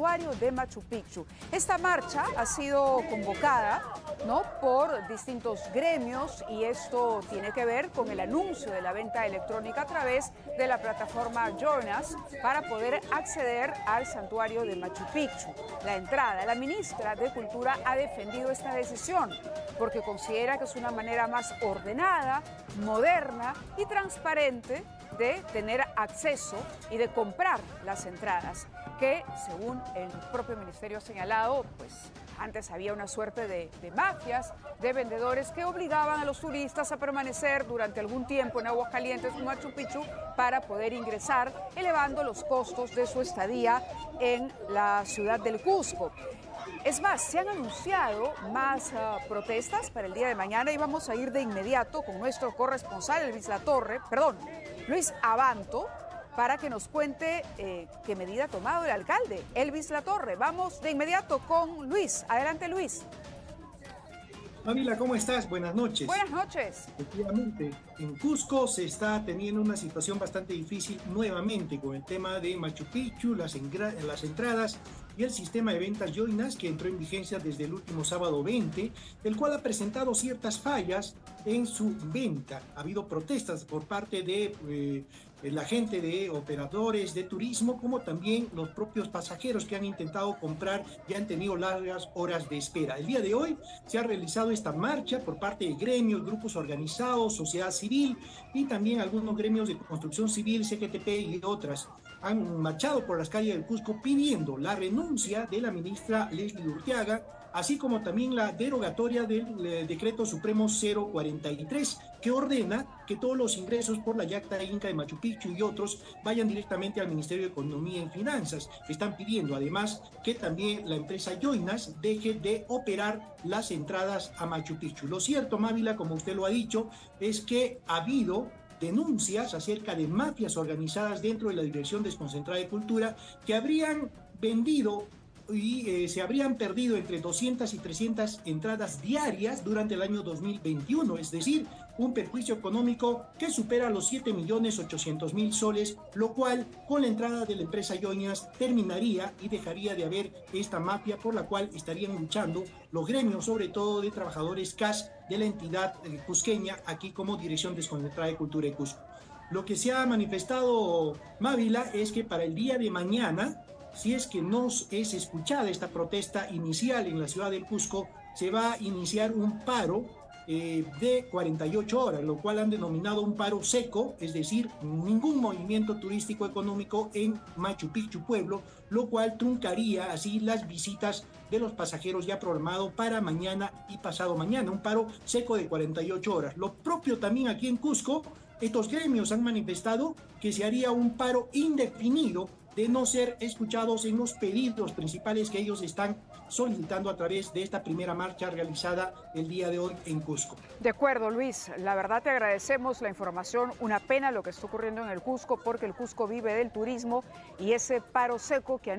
santuario de Machu Picchu. Esta marcha ha sido convocada ¿no? por distintos gremios y esto tiene que ver con el anuncio de la venta electrónica a través de la plataforma Jonas para poder acceder al santuario de Machu Picchu. La entrada, la ministra de Cultura ha defendido esta decisión porque considera que es una manera más ordenada, moderna y transparente de tener acceso y de comprar las entradas, que según el propio ministerio ha señalado, pues antes había una suerte de, mafias, de vendedores que obligaban a los turistas a permanecer durante algún tiempo en Aguascalientes o Machu Picchu para poder ingresar, elevando los costos de su estadía en la ciudad del Cusco. Es más, se han anunciado más uh, protestas para el día de mañana y vamos a ir de inmediato con nuestro corresponsal, Luis Latorre, perdón, Luis Abanto, para que nos cuente eh, qué medida ha tomado el alcalde, Elvis Latorre. Vamos de inmediato con Luis. Adelante, Luis. Ávila, ¿cómo estás? Buenas noches. Buenas noches. Efectivamente, en Cusco se está teniendo una situación bastante difícil nuevamente con el tema de Machu Picchu, las, las entradas el sistema de ventas Joinas que entró en vigencia desde el último sábado 20, el cual ha presentado ciertas fallas en su venta. Ha habido protestas por parte de eh, la gente de operadores de turismo, como también los propios pasajeros que han intentado comprar y han tenido largas horas de espera. El día de hoy se ha realizado esta marcha por parte de gremios, grupos organizados, sociedad civil y también algunos gremios de construcción civil, CGTP y otras. Han marchado por las calles del Cusco pidiendo la renuncia de la ministra Leslie Urteaga, así como también la derogatoria del eh, decreto supremo 043, que ordena que todos los ingresos por la yacta inca de Machu Picchu y otros vayan directamente al Ministerio de Economía y Finanzas. Están pidiendo además que también la empresa Joinas deje de operar las entradas a Machu Picchu. Lo cierto, Mávila, como usted lo ha dicho, es que ha habido denuncias acerca de mafias organizadas dentro de la Dirección Desconcentrada de Cultura que habrían vendido y eh, se habrían perdido entre 200 y 300 entradas diarias durante el año 2021, es decir, un perjuicio económico que supera los 7 millones 800 mil soles, lo cual con la entrada de la empresa Yoñas terminaría y dejaría de haber esta mafia por la cual estarían luchando los gremios, sobre todo de trabajadores CAS de la entidad eh, cusqueña, aquí como Dirección Desconcentrada de Cultura de Cusco. Lo que se ha manifestado Mávila es que para el día de mañana si es que no es escuchada esta protesta inicial en la ciudad del Cusco, se va a iniciar un paro eh, de 48 horas, lo cual han denominado un paro seco, es decir, ningún movimiento turístico económico en Machu Picchu pueblo, lo cual truncaría así las visitas de los pasajeros ya programado para mañana y pasado mañana, un paro seco de 48 horas. Lo propio también aquí en Cusco, estos gremios han manifestado que se haría un paro indefinido de no ser escuchados en los pedidos principales que ellos están solicitando a través de esta primera marcha realizada el día de hoy en Cusco. De acuerdo, Luis. La verdad te agradecemos la información. Una pena lo que está ocurriendo en el Cusco porque el Cusco vive del turismo y ese paro seco que han